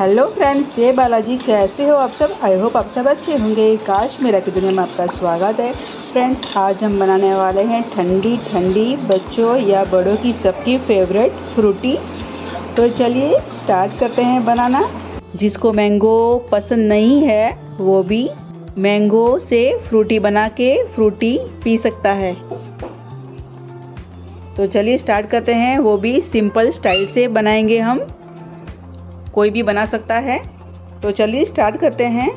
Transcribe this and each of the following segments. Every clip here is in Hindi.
हेलो फ्रेंड्स ये बालाजी कैसे हो आप सब? आई होप आप सब अच्छे होंगे। काश मेरा की दुनिया में आपका स्वागत है। फ्रेंड्स आज हम बनाने वाले हैं ठंडी ठंडी बच्चों या बड़ों की सबकी फेवरेट फ्रूटी तो चलिए स्टार्ट करते हैं बनाना। जिसको मैंगो पसंद नहीं है, वो भी मैंगो से फ्रूटी बना के फ्रूटी पी सकता है। तो चलिए स्टार्ट करते हैं। वो भी सिंपल स्टाइल से बनाएँगे हम। कोई भी बना सकता है। तो चलिए स्टार्ट करते हैं।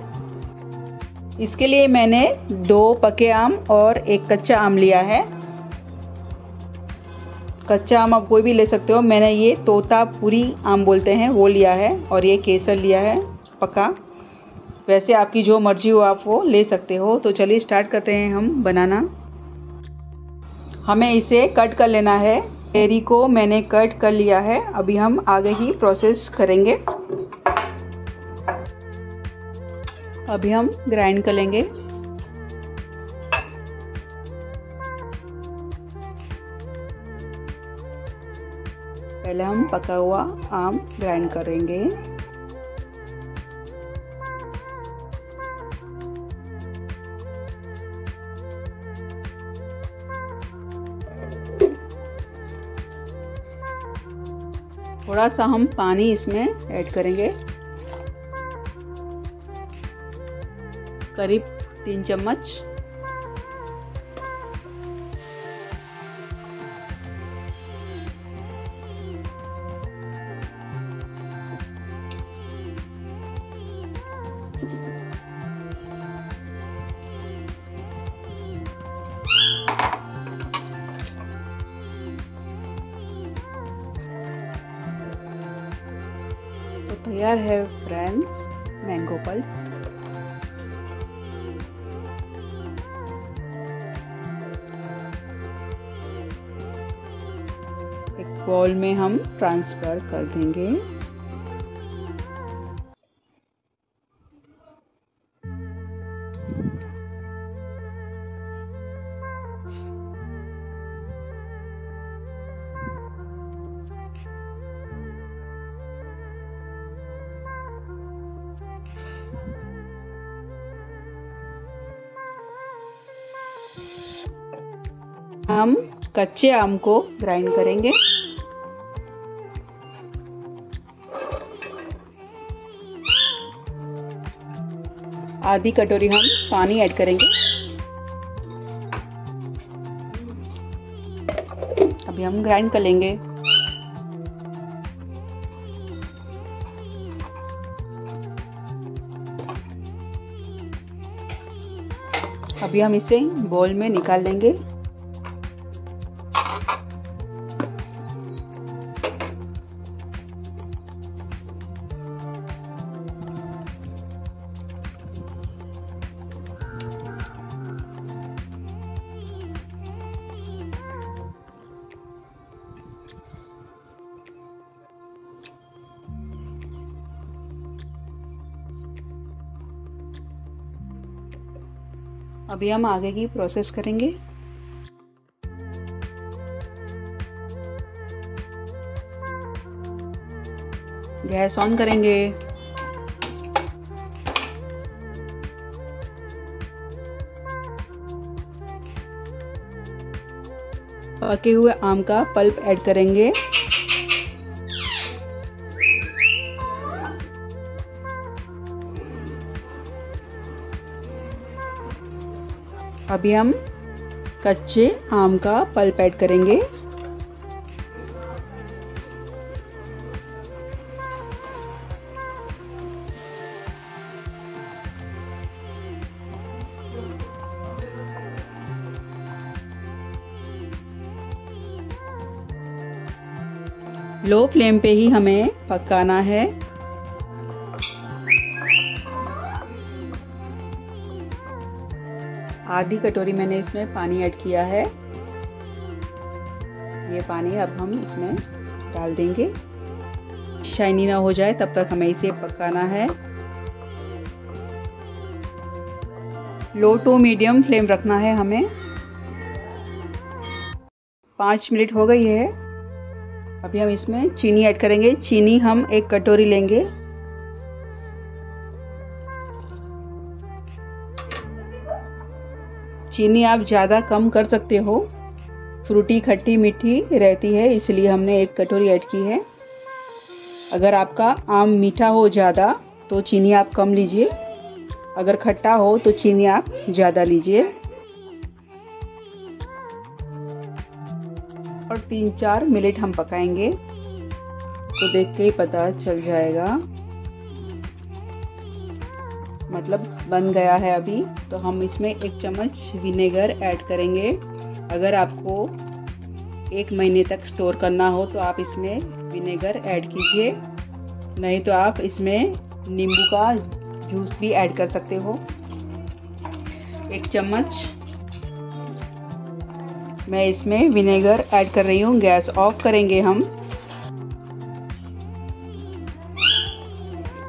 इसके लिए मैंने दो पके आम और एक कच्चा आम लिया है। कच्चा आम आप कोई भी ले सकते हो। मैंने ये तोता पूरी आम बोलते हैं, वो लिया है और ये केसर लिया है, पका। वैसे आपकी जो मर्ज़ी हो आप वो ले सकते हो। तो चलिए स्टार्ट करते हैं हम बनाना। हमें इसे कट कर लेना है। चेरी को मैंने कट कर लिया है। अभी हम आगे ही प्रोसेस करेंगे। अभी हम ग्राइंड कर लेंगे। पहले हम पका हुआ आम ग्राइंड करेंगे। थोड़ा सा हम पानी इसमें ऐड करेंगे। करीब तीन चम्मच। तैयार है फ्रेंड्स मैंगो पल्प एक बॉल में हम ट्रांसफ़र कर देंगे। हम कच्चे आम को ग्राइंड करेंगे। आधी कटोरी हम पानी ऐड करेंगे। अभी हम ग्राइंड कर लेंगे। अभी हम इसे बॉल में निकाल लेंगे। अभी हम आगे की प्रोसेस करेंगे। गैस ऑन करेंगे। पके हुए आम का पल्प ऐड करेंगे। अभी हम कच्चे आम का पल्प ऐड करेंगे। लो फ्लेम पे ही हमें पकाना है। आधी कटोरी मैंने इसमें पानी ऐड किया है। ये पानी अब हम इसमें डाल देंगे। शाइनी ना हो जाए, तब तक हमें इसे पकाना है। लो टू मीडियम फ्लेम रखना है हमें। पाँच मिनट हो गई है। अभी हम इसमें चीनी ऐड करेंगे। चीनी हम एक कटोरी लेंगे। चीनी आप ज़्यादा कम कर सकते हो। फ्रूटी, खट्टी मीठी रहती है, इसलिए हमने एक कटोरी ऐड की है। अगर आपका आम मीठा हो ज़्यादा तो चीनी आप कम लीजिए। अगर खट्टा हो तो चीनी आप ज़्यादा लीजिए। और तीन चार मिनट हम पकाएँगे तो देख के ही पता चल जाएगा। मतलब बन गया है अभी तो हम इसमें एक चम्मच विनेगर ऐड करेंगे। अगर आपको एक महीने तक स्टोर करना हो तो आप इसमें विनेगर ऐड कीजिए। नहीं तो आप इसमें नींबू का जूस भी ऐड कर सकते हो। एक चम्मच मैं इसमें विनेगर ऐड कर रही हूँ, गैस ऑफ़ करेंगे हम।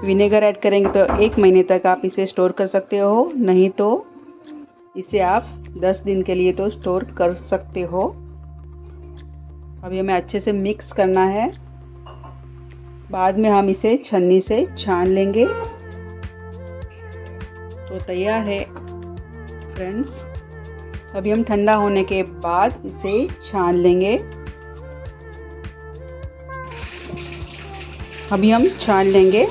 विनेगर ऐड करेंगे तो एक महीने तक आप इसे स्टोर कर सकते हो। नहीं तो इसे आप 10 दिन के लिए तो स्टोर कर सकते हो। अभी हमें अच्छे से मिक्स करना है। बाद में हम इसे छन्नी से छान लेंगे। तो तैयार है फ्रेंड्स अभी हम ठंडा होने के बाद इसे छान लेंगे। अभी हम छान लेंगे।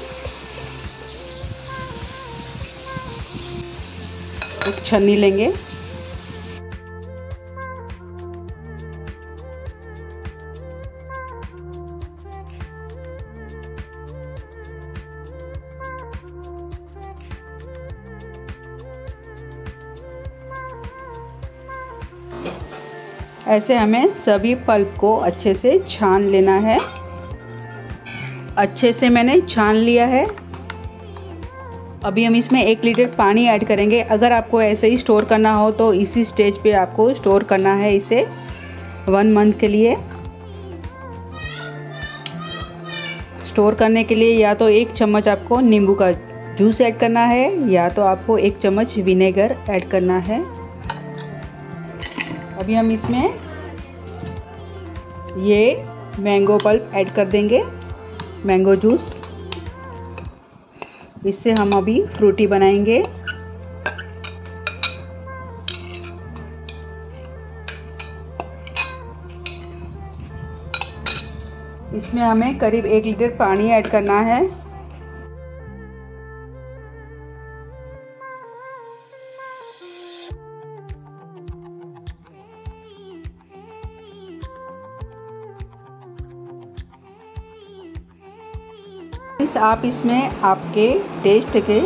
एक छन्नी लेंगे। ऐसे हमें सभी पल्प को अच्छे से छान लेना है। अच्छे से मैंने छान लिया है। अभी हम इसमें एक लीटर पानी ऐड करेंगे। अगर आपको ऐसे ही स्टोर करना हो तो इसी स्टेज पे आपको स्टोर करना है इसे वन मंथ के लिए। स्टोर करने के लिए या तो एक चम्मच आपको नींबू का जूस ऐड करना है, या तो आपको एक चम्मच विनेगर ऐड करना है। अभी हम इसमें ये मैंगो पल्प ऐड कर देंगे मैंगो जूस इससे हम अभी फ्रूटी बनाएँगे। इसमें हमें करीब एक लीटर पानी ऐड करना है। आप इसमें आपके टेस्ट के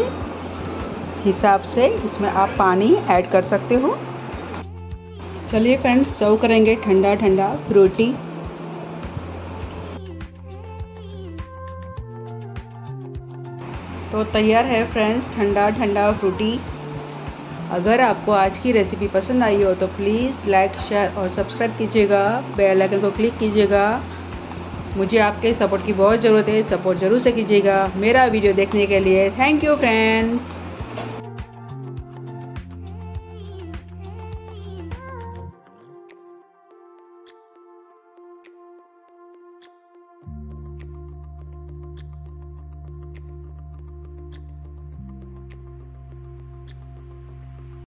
हिसाब से इसमें आप पानी ऐड कर सकते हो। चलिए फ्रेंड्स सर्व करेंगे ठंडा ठंडा फ्रूटी तो तैयार है फ्रेंड्स ठंडा ठंडा फ्रूटी अगर आपको आज की रेसिपी पसंद आई हो तो प्लीज़ लाइक शेयर और सब्सक्राइब कीजिएगा। बेल आइकन को क्लिक कीजिएगा। मुझे आपके सपोर्ट की बहुत ज़रूरत है सपोर्ट ज़रूर से कीजिएगा मेरा वीडियो देखने के लिए। Thank you friends